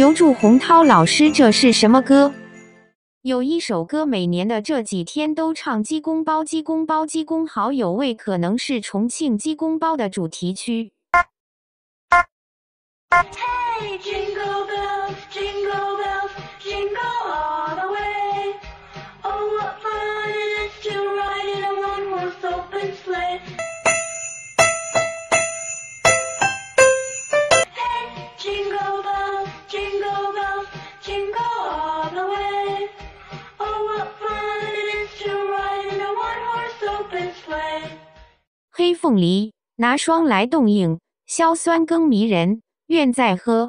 刘祝洪涛老师，这是什么歌？有一首歌，每年的这几天都唱鸡公煲，鸡公煲，鸡公好有味，可能是重庆鸡公煲的主题曲。黑凤梨拿霜来冻硬，硝酸更迷人，愿再喝。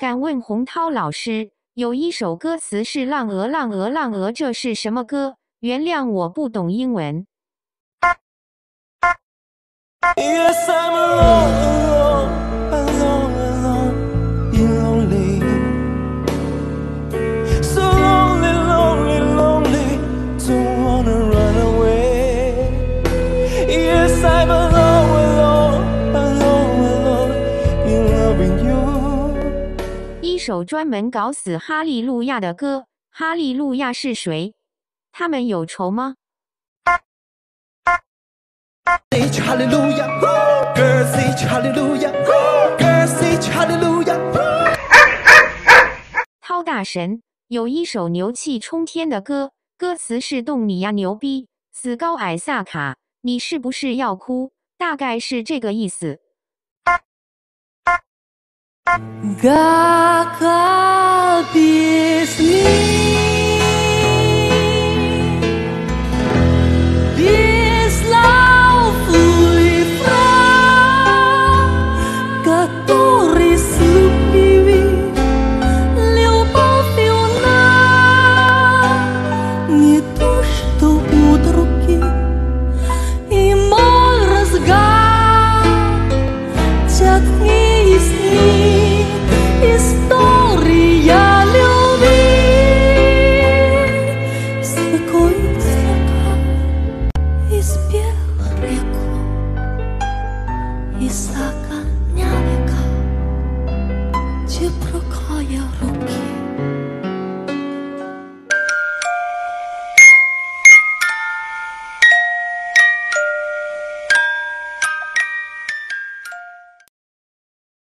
敢问洪涛老师，有一首歌词是“浪鹅浪鹅浪鹅”，这是什么歌？原谅我不懂英文。首专门搞死哈利路亚的歌，哈利路亚是谁？他们有仇吗涛大神有一首牛气冲天的歌，歌词是“动你呀，牛逼，死高矮萨卡，你是不是要哭？”大概是这个意思。Как объяснить ชื่อเพราะคอยาวรุกเขี